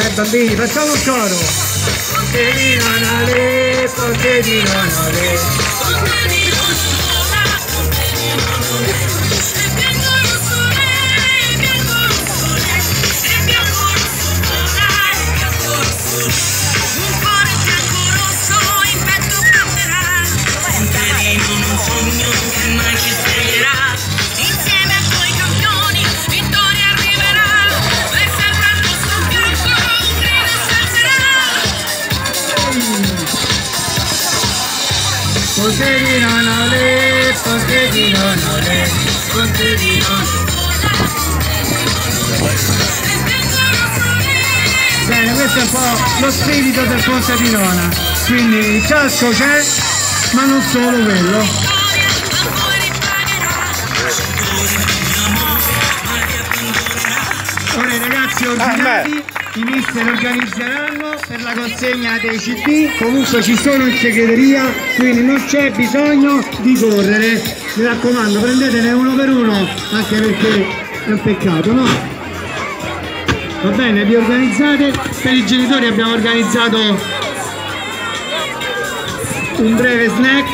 eh bambini, facciamo un coro. Ponte di Nonale, ponte di Nonale. Bene, questo è un po' lo spirito del Ponte di Nona. Quindi il casco c'è, ma non solo quello. Ordinati, i mister organizzeranno per la consegna dei CD, comunque ci sono in segreteria, quindi non c'è bisogno di correre. Mi raccomando, prendetene uno per uno, anche perché è un peccato, no? Va bene, vi organizzate? Per i genitori abbiamo organizzato un breve snack